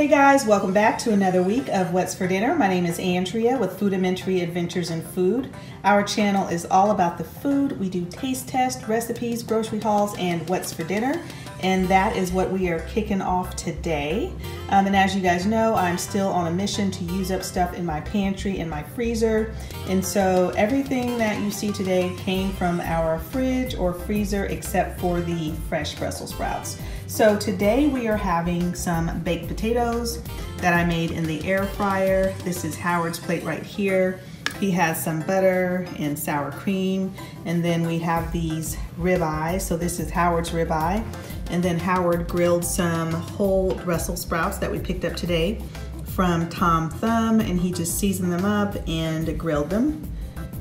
Hey guys, welcome back to another week of What's for Dinner. My name is Andrea with Foodamentary Adventures in Food. Our channel is all about the food. We do taste tests, recipes, grocery hauls, and What's for Dinner. And that is what we are kicking off today. Um, and as you guys know, I'm still on a mission to use up stuff in my pantry and my freezer. And so everything that you see today came from our fridge or freezer except for the fresh Brussels sprouts. So today we are having some baked potatoes that I made in the air fryer. This is Howard's plate right here. He has some butter and sour cream. And then we have these ribeye. So this is Howard's ribeye. And then Howard grilled some whole Brussels sprouts that we picked up today from Tom Thumb and he just seasoned them up and grilled them.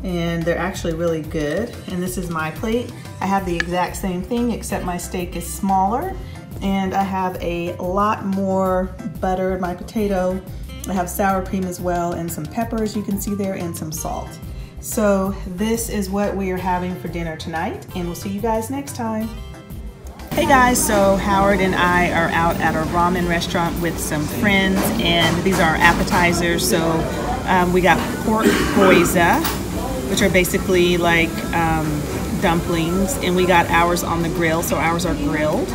And they're actually really good. And this is my plate. I have the exact same thing except my steak is smaller and I have a lot more butter in my potato. I have sour cream as well and some peppers you can see there and some salt. So this is what we are having for dinner tonight and we'll see you guys next time. Hey guys, so Howard and I are out at a ramen restaurant with some friends and these are our appetizers. So um, we got pork gyoza, which are basically like um, dumplings and we got ours on the grill, so ours are grilled.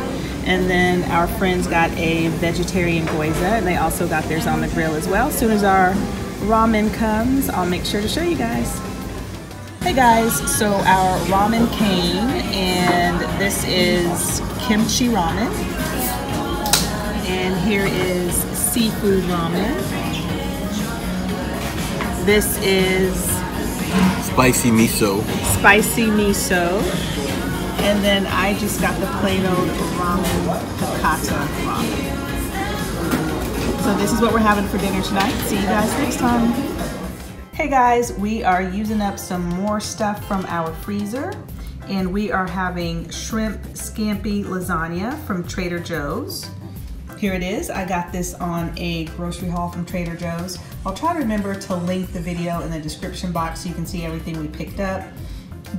And then our friends got a vegetarian gyoza and they also got theirs on the grill as well. As soon as our ramen comes, I'll make sure to show you guys. Hey guys, so our ramen came and this is kimchi ramen. And here is seafood ramen. This is spicy miso. Spicy miso. And then I just got the plain old ramen Hakata ramen. So this is what we're having for dinner tonight. See you guys next time. Hey guys, we are using up some more stuff from our freezer and we are having shrimp scampi lasagna from Trader Joe's. Here it is. I got this on a grocery haul from Trader Joe's. I'll try to remember to link the video in the description box so you can see everything we picked up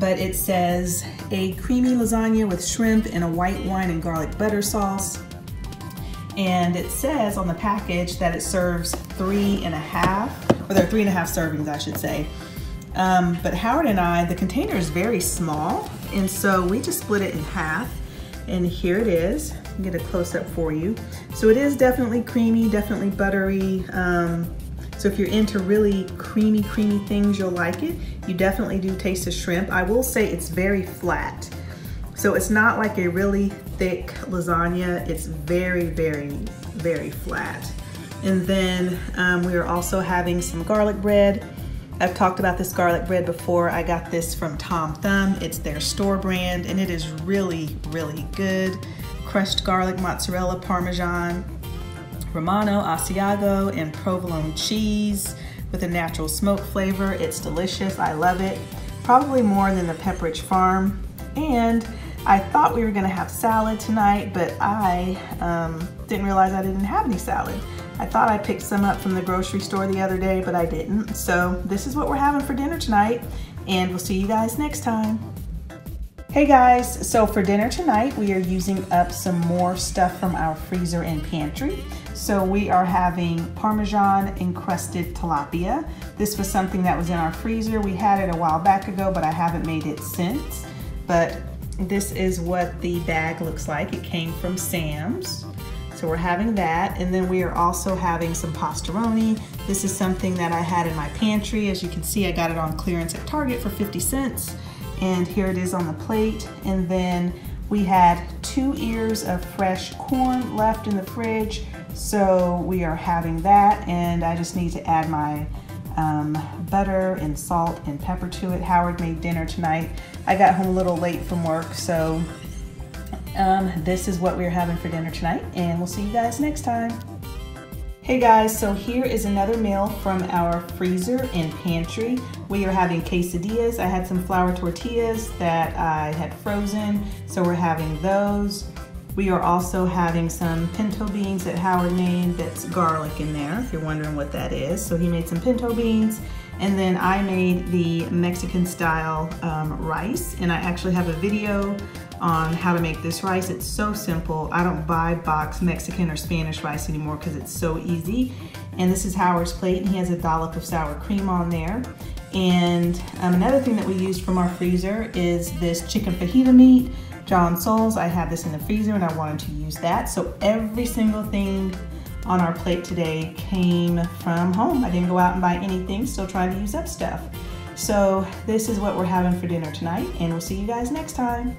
but it says a creamy lasagna with shrimp and a white wine and garlic butter sauce. And it says on the package that it serves three and a half, or there are three and a half servings, I should say. Um, but Howard and I, the container is very small, and so we just split it in half. And here it is. Get a close up for you. So it is definitely creamy, definitely buttery. Um, so if you're into really creamy, creamy things, you'll like it. You definitely do taste the shrimp. I will say it's very flat. So it's not like a really thick lasagna. It's very, very, very flat. And then um, we are also having some garlic bread. I've talked about this garlic bread before. I got this from Tom Thumb. It's their store brand and it is really, really good. Crushed garlic, mozzarella, Parmesan, Romano, Asiago, and provolone cheese with a natural smoke flavor. It's delicious, I love it. Probably more than the Pepperidge Farm. And I thought we were gonna have salad tonight, but I um, didn't realize I didn't have any salad. I thought I picked some up from the grocery store the other day, but I didn't. So this is what we're having for dinner tonight, and we'll see you guys next time. Hey guys, so for dinner tonight, we are using up some more stuff from our freezer and pantry. So we are having Parmesan encrusted tilapia. This was something that was in our freezer. We had it a while back ago, but I haven't made it since. But this is what the bag looks like. It came from Sam's. So we're having that. And then we are also having some Pasta Roni. This is something that I had in my pantry. As you can see, I got it on clearance at Target for 50 cents and here it is on the plate. And then we had two ears of fresh corn left in the fridge. So we are having that and I just need to add my um, butter and salt and pepper to it. Howard made dinner tonight. I got home a little late from work, so um, this is what we're having for dinner tonight and we'll see you guys next time. Hey guys, so here is another meal from our freezer and pantry. We are having quesadillas. I had some flour tortillas that I had frozen, so we're having those. We are also having some pinto beans that Howard made that's garlic in there, if you're wondering what that is. So he made some pinto beans, and then I made the Mexican style um, rice, and I actually have a video on how to make this rice. It's so simple. I don't buy box Mexican or Spanish rice anymore because it's so easy. And this is Howard's plate and he has a dollop of sour cream on there. And um, another thing that we used from our freezer is this chicken fajita meat, John Soules. I had this in the freezer and I wanted to use that. So every single thing on our plate today came from home. I didn't go out and buy anything, still trying to use up stuff. So this is what we're having for dinner tonight and we'll see you guys next time.